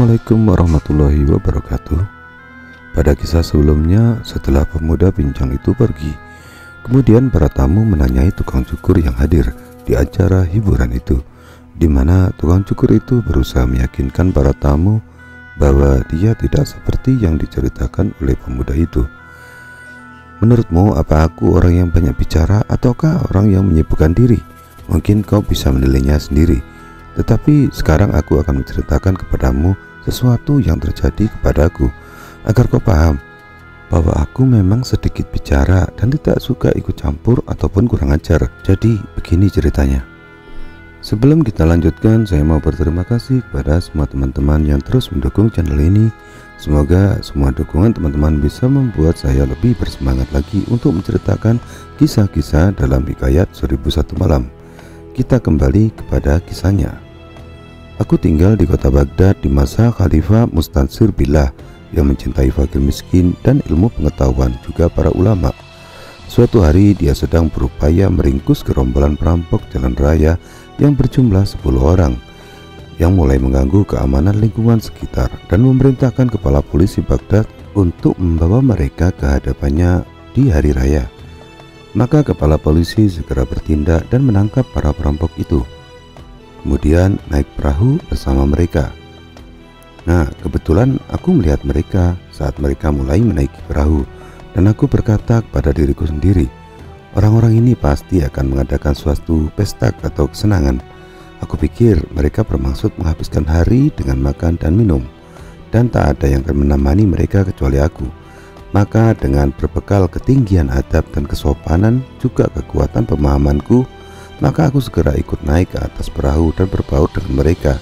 Assalamualaikum warahmatullahi wabarakatuh Pada kisah sebelumnya setelah pemuda pincang itu pergi Kemudian para tamu menanyai tukang cukur yang hadir di acara hiburan itu di mana tukang cukur itu berusaha meyakinkan para tamu bahwa dia tidak seperti yang diceritakan oleh pemuda itu. Menurutmu apa aku orang yang banyak bicara ataukah orang yang menyibukkan diri? Mungkin kau bisa menilainya sendiri. Tetapi sekarang aku akan menceritakan kepadamu sesuatu yang terjadi kepadaku agar kau paham bahwa aku memang sedikit bicara dan tidak suka ikut campur ataupun kurang ajar. Jadi begini ceritanya. Sebelum kita lanjutkan, saya mau berterima kasih kepada semua teman-teman yang terus mendukung channel ini. Semoga semua dukungan teman-teman bisa membuat saya lebih bersemangat lagi untuk menceritakan kisah-kisah dalam Hikayat 1001 Malam. Kita kembali kepada kisahnya. Aku tinggal di kota Baghdad di masa Khalifah Mustansir Billah yang mencintai fakir miskin dan ilmu pengetahuan juga para ulama. Suatu hari dia sedang berupaya meringkus gerombolan perampok jalan raya yang berjumlah 10 orang yang mulai mengganggu keamanan lingkungan sekitar dan memerintahkan kepala polisi Baghdad untuk membawa mereka ke hadapannya di hari raya. Maka kepala polisi segera bertindak dan menangkap para perampok itu. Kemudian naik perahu bersama mereka. Nah, kebetulan aku melihat mereka saat mereka mulai menaiki perahu dan aku berkata kepada diriku sendiri, Orang-orang ini pasti akan mengadakan suatu pesta atau kesenangan. Aku pikir mereka bermaksud menghabiskan hari dengan makan dan minum, dan tak ada yang akan menemani mereka kecuali aku. Maka dengan berbekal ketinggian adab dan kesopanan juga kekuatan pemahamanku, maka aku segera ikut naik ke atas perahu dan berbaur dengan mereka.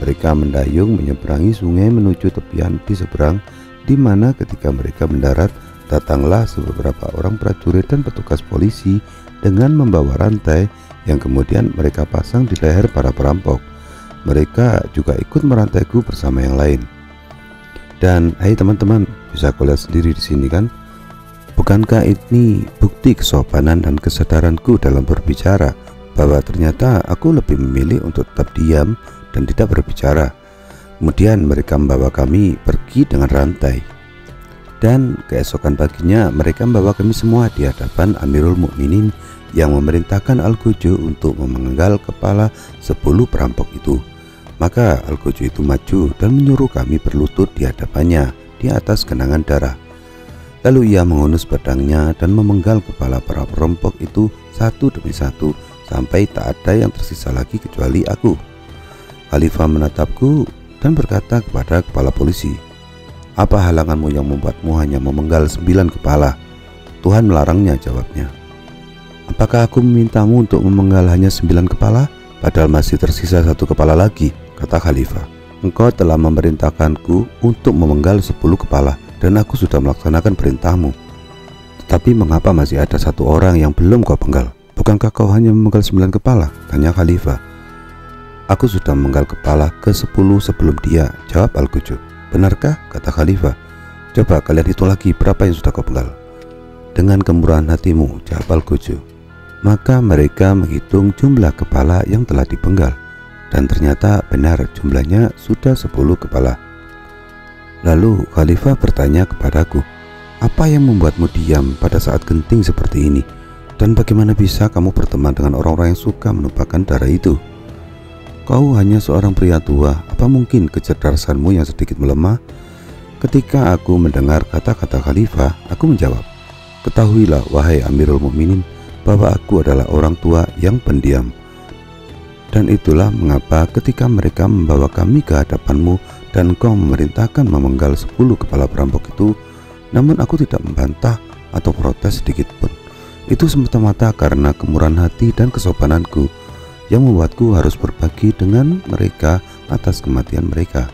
Mereka mendayung menyeberangi sungai menuju tepian di seberang, di mana ketika mereka mendarat, datanglah beberapa orang prajurit dan petugas polisi dengan membawa rantai yang kemudian mereka pasang di leher para perampok. Mereka juga ikut merantaiku bersama yang lain. Dan hai teman-teman, bisa kau lihat sendiri di sini kan? Bukankah ini bukti kesopanan dan kesadaranku dalam berbicara bahwa ternyata aku lebih memilih untuk tetap diam dan tidak berbicara. Kemudian mereka membawa kami pergi dengan rantai dan keesokan paginya mereka membawa kami semua di hadapan Amirul Mukminin yang memerintahkan Al-Gojo untuk memenggal kepala 10 perampok itu. Maka Al-Gojo itu maju dan menyuruh kami berlutut di hadapannya di atas genangan darah. Lalu ia mengunus pedangnya dan memenggal kepala para perampok itu satu demi satu sampai tak ada yang tersisa lagi kecuali aku. Khalifah menatapku dan berkata kepada kepala polisi, apa halanganmu yang membuatmu hanya memenggal sembilan kepala? Tuhan melarangnya jawabnya. Apakah aku memintamu untuk memenggal hanya sembilan kepala? Padahal masih tersisa satu kepala lagi, kata Khalifah. Engkau telah memerintahkanku untuk memenggal sepuluh kepala dan aku sudah melaksanakan perintahmu. Tetapi mengapa masih ada satu orang yang belum kau penggal? Bukankah kau hanya memenggal sembilan kepala? Tanya Khalifah. Aku sudah memenggal kepala ke sepuluh sebelum dia, jawab Al-Qujub. Benarkah? kata Khalifah. Coba kalian hitung lagi berapa yang sudah kau penggal. Dengan kemurahan hatimu, jawab Al-Gojo. Maka mereka menghitung jumlah kepala yang telah dipenggal. Dan ternyata benar jumlahnya sudah 10 kepala. Lalu Khalifah bertanya kepadaku, apa yang membuatmu diam pada saat genting seperti ini? Dan bagaimana bisa kamu berteman dengan orang-orang yang suka menumpahkan darah itu? Kau hanya seorang pria tua, apa mungkin kecerdasanmu yang sedikit melemah? Ketika aku mendengar kata-kata khalifah, aku menjawab, Ketahuilah wahai Amirul Mukminin bahwa aku adalah orang tua yang pendiam. Dan itulah mengapa ketika mereka membawa kami ke hadapanmu dan engkau memerintahkan memenggal sepuluh kepala perampok itu, namun aku tidak membantah atau protes sedikit pun. Itu semata-mata karena kemurahan hati dan kesopananku yang membuatku harus berbagi dengan mereka atas kematian mereka.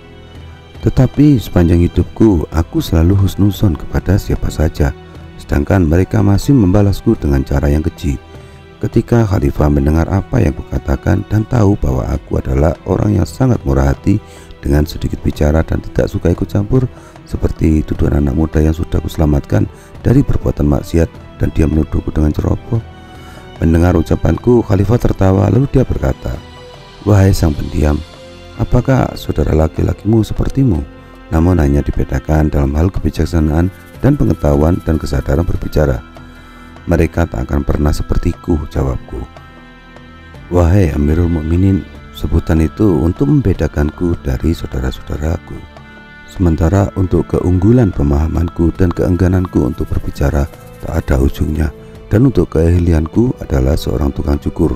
Tetapi sepanjang hidupku, aku selalu husnuzon kepada siapa saja, sedangkan mereka masih membalasku dengan cara yang keji. Ketika Khalifah mendengar apa yang kukatakan dan tahu bahwa aku adalah orang yang sangat murah hati dengan sedikit bicara dan tidak suka ikut campur, seperti tuduhan anak muda yang sudah kuselamatkan dari perbuatan maksiat dan dia menuduhku dengan ceroboh, Mendengar ucapanku, Khalifah tertawa lalu dia berkata, Wahai sang pendiam, apakah saudara laki-lakimu sepertimu? Namun hanya dibedakan dalam hal kebijaksanaan dan pengetahuan dan kesadaran berbicara. Mereka tak akan pernah sepertiku, jawabku. Wahai Amirul Mukminin, sebutan itu untuk membedakanku dari saudara-saudaraku. Sementara untuk keunggulan pemahamanku dan keenggananku untuk berbicara tak ada ujungnya dan untuk keahlianku adalah seorang tukang cukur.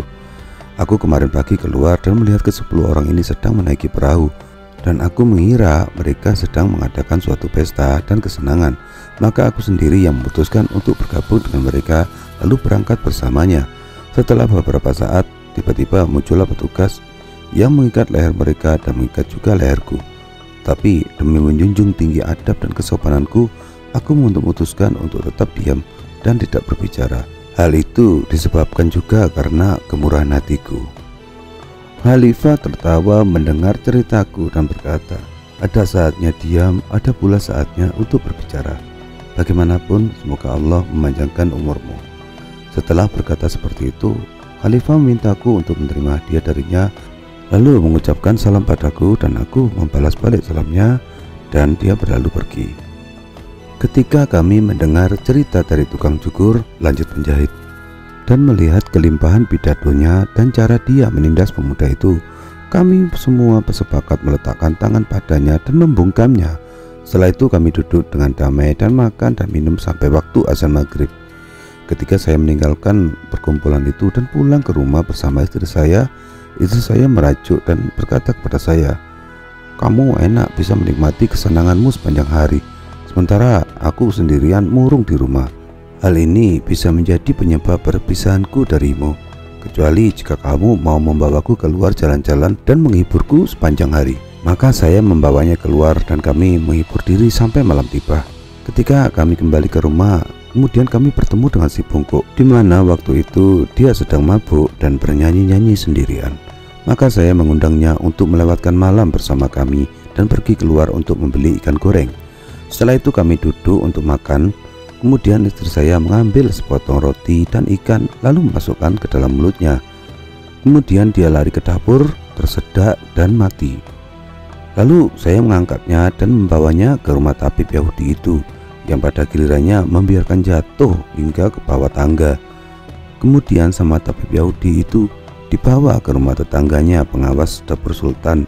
Aku kemarin pagi keluar dan melihat ke sepuluh orang ini sedang menaiki perahu dan aku mengira mereka sedang mengadakan suatu pesta dan kesenangan. Maka aku sendiri yang memutuskan untuk bergabung dengan mereka lalu berangkat bersamanya. Setelah beberapa saat, tiba-tiba muncullah petugas yang mengikat leher mereka dan mengikat juga leherku. Tapi demi menjunjung tinggi adab dan kesopananku, aku memutuskan untuk tetap diam dan tidak berbicara. Hal itu disebabkan juga karena kemurahan hatiku. Khalifah tertawa mendengar ceritaku dan berkata, ada saatnya diam, ada pula saatnya untuk berbicara. Bagaimanapun, semoga Allah memanjangkan umurmu. Setelah berkata seperti itu, Khalifah memintaku untuk menerima hadiah darinya, lalu mengucapkan salam padaku dan aku membalas balik salamnya dan dia berlalu pergi. Ketika kami mendengar cerita dari tukang cukur, lanjut penjahit dan melihat kelimpahan pidatonya dan cara dia menindas pemuda itu, kami semua bersepakat meletakkan tangan padanya dan membungkamnya. Setelah itu kami duduk dengan damai dan makan dan minum sampai waktu azan maghrib. Ketika saya meninggalkan perkumpulan itu dan pulang ke rumah bersama istri saya, istri saya merajuk dan berkata kepada saya, kamu enak bisa menikmati kesenanganmu sepanjang hari, sementara aku sendirian murung di rumah. Hal ini bisa menjadi penyebab perpisahanku darimu, kecuali jika kamu mau membawaku keluar jalan-jalan dan menghiburku sepanjang hari. Maka saya membawanya keluar dan kami menghibur diri sampai malam tiba. Ketika kami kembali ke rumah, kemudian kami bertemu dengan si bungkuk, di mana waktu itu dia sedang mabuk dan bernyanyi-nyanyi sendirian. Maka saya mengundangnya untuk melewatkan malam bersama kami dan pergi keluar untuk membeli ikan goreng. Setelah itu kami duduk untuk makan Kemudian istri saya mengambil sepotong roti dan ikan lalu memasukkan ke dalam mulutnya. Kemudian dia lari ke dapur, tersedak dan mati. Lalu saya mengangkatnya dan membawanya ke rumah tabib Yahudi itu yang pada gilirannya membiarkan jatuh hingga ke bawah tangga. Kemudian sama tabib Yahudi itu dibawa ke rumah tetangganya pengawas dapur sultan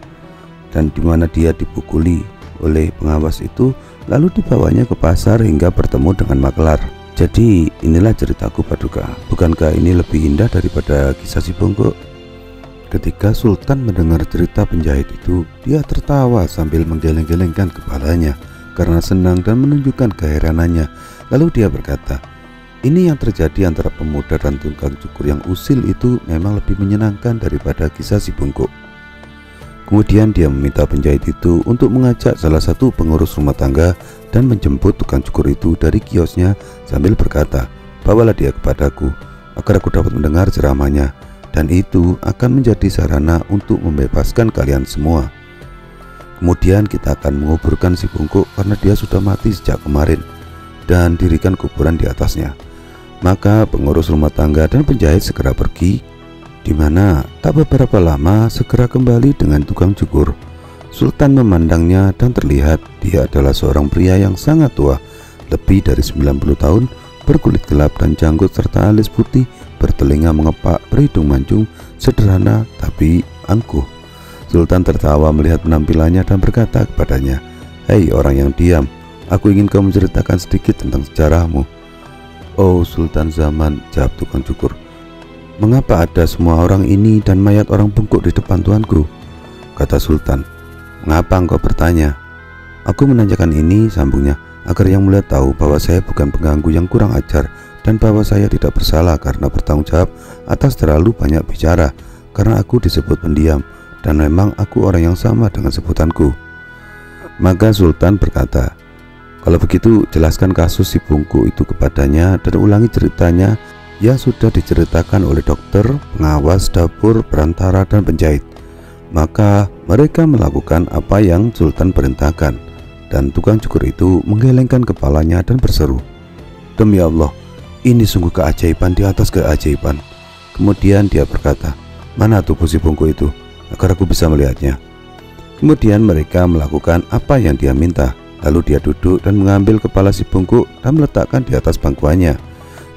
dan di mana dia dipukuli oleh pengawas itu lalu dibawanya ke pasar hingga bertemu dengan makelar. Jadi inilah ceritaku Paduka. Bukankah ini lebih indah daripada kisah si bongkok? Ketika Sultan mendengar cerita penjahit itu, dia tertawa sambil menggeleng-gelengkan kepalanya karena senang dan menunjukkan keheranannya. Lalu dia berkata, ini yang terjadi antara pemuda dan tukang cukur yang usil itu memang lebih menyenangkan daripada kisah si bungkuk. Kemudian dia meminta penjahit itu untuk mengajak salah satu pengurus rumah tangga dan menjemput tukang cukur itu dari kiosnya sambil berkata, "Bawalah dia kepadaku agar aku dapat mendengar ceramahnya dan itu akan menjadi sarana untuk membebaskan kalian semua." Kemudian kita akan menguburkan si bungkuk karena dia sudah mati sejak kemarin dan dirikan kuburan di atasnya. Maka pengurus rumah tangga dan penjahit segera pergi di mana tak beberapa lama segera kembali dengan tukang cukur. Sultan memandangnya dan terlihat dia adalah seorang pria yang sangat tua, lebih dari 90 tahun, berkulit gelap dan janggut serta alis putih, bertelinga mengepak, berhidung mancung, sederhana tapi angkuh. Sultan tertawa melihat penampilannya dan berkata kepadanya, Hei orang yang diam, aku ingin kau menceritakan sedikit tentang sejarahmu. Oh Sultan Zaman, jawab tukang cukur, Mengapa ada semua orang ini dan mayat orang bungkuk di depan tuanku? Kata Sultan. Mengapa engkau bertanya? Aku menanyakan ini, sambungnya, agar yang mulia tahu bahwa saya bukan pengganggu yang kurang ajar dan bahwa saya tidak bersalah karena bertanggung jawab atas terlalu banyak bicara karena aku disebut pendiam dan memang aku orang yang sama dengan sebutanku. Maka Sultan berkata, kalau begitu jelaskan kasus si bungku itu kepadanya dan ulangi ceritanya yang sudah diceritakan oleh dokter, pengawas dapur, perantara, dan penjahit. Maka mereka melakukan apa yang Sultan perintahkan dan tukang cukur itu menggelengkan kepalanya dan berseru, Demi Allah, ini sungguh keajaiban di atas keajaiban. Kemudian dia berkata, Mana tubuh si bungku itu, agar aku bisa melihatnya. Kemudian mereka melakukan apa yang dia minta. Lalu dia duduk dan mengambil kepala si bungkuk dan meletakkan di atas bangkuannya.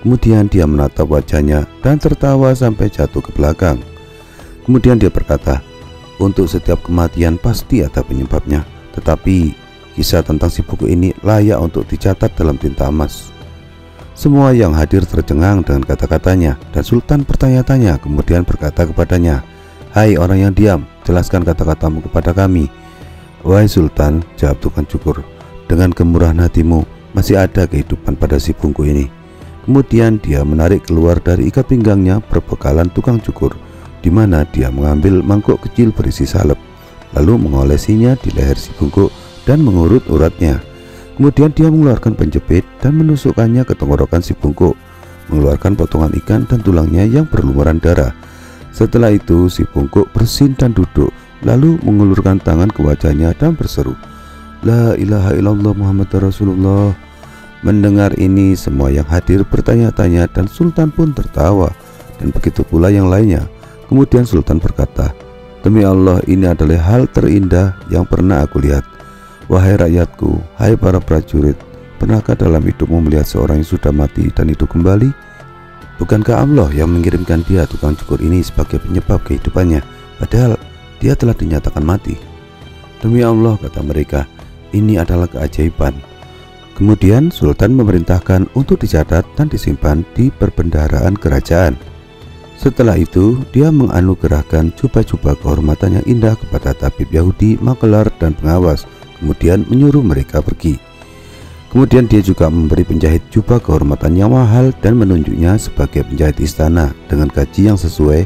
Kemudian dia menatap wajahnya dan tertawa sampai jatuh ke belakang. Kemudian dia berkata, untuk setiap kematian pasti ada penyebabnya. Tetapi kisah tentang si buku ini layak untuk dicatat dalam tinta emas. Semua yang hadir tercengang dengan kata-katanya dan Sultan bertanya-tanya kemudian berkata kepadanya, Hai orang yang diam, jelaskan kata-katamu kepada kami. Wahai Sultan, jawab tukang cukur, dengan kemurahan hatimu masih ada kehidupan pada si bungku ini. Kemudian dia menarik keluar dari ikat pinggangnya perbekalan tukang cukur di mana dia mengambil mangkuk kecil berisi salep, lalu mengolesinya di leher si bungkuk dan mengurut uratnya. Kemudian dia mengeluarkan penjepit dan menusukkannya ke tenggorokan si bungkuk, mengeluarkan potongan ikan dan tulangnya yang berlumuran darah. Setelah itu si bungkuk bersin dan duduk, lalu mengulurkan tangan ke wajahnya dan berseru, La ilaha illallah Muhammad Rasulullah. Mendengar ini semua yang hadir bertanya-tanya dan Sultan pun tertawa dan begitu pula yang lainnya. Kemudian Sultan berkata, Demi Allah ini adalah hal terindah yang pernah aku lihat. Wahai rakyatku, hai para prajurit, pernahkah dalam hidupmu melihat seorang yang sudah mati dan hidup kembali? Bukankah Allah yang mengirimkan dia tukang cukur ini sebagai penyebab kehidupannya, padahal dia telah dinyatakan mati? Demi Allah, kata mereka, ini adalah keajaiban. Kemudian Sultan memerintahkan untuk dicatat dan disimpan di perbendaharaan kerajaan. Setelah itu, dia menganugerahkan jubah-jubah kehormatan yang indah kepada tabib Yahudi, makelar, dan pengawas, kemudian menyuruh mereka pergi. Kemudian dia juga memberi penjahit jubah kehormatan yang mahal dan menunjuknya sebagai penjahit istana dengan gaji yang sesuai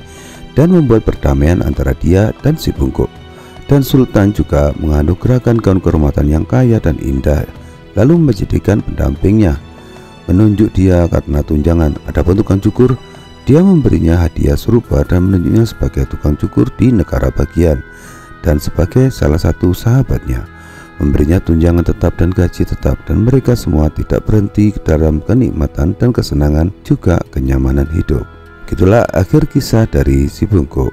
dan membuat perdamaian antara dia dan si bungkuk. Dan Sultan juga menganugerahkan gaun kehormatan yang kaya dan indah, lalu menjadikan pendampingnya, menunjuk dia karena tunjangan. Ada tukang cukur dia memberinya hadiah serupa dan menunjuknya sebagai tukang cukur di negara bagian dan sebagai salah satu sahabatnya. Memberinya tunjangan tetap dan gaji tetap dan mereka semua tidak berhenti dalam kenikmatan dan kesenangan juga kenyamanan hidup. Itulah akhir kisah dari si bungkuk.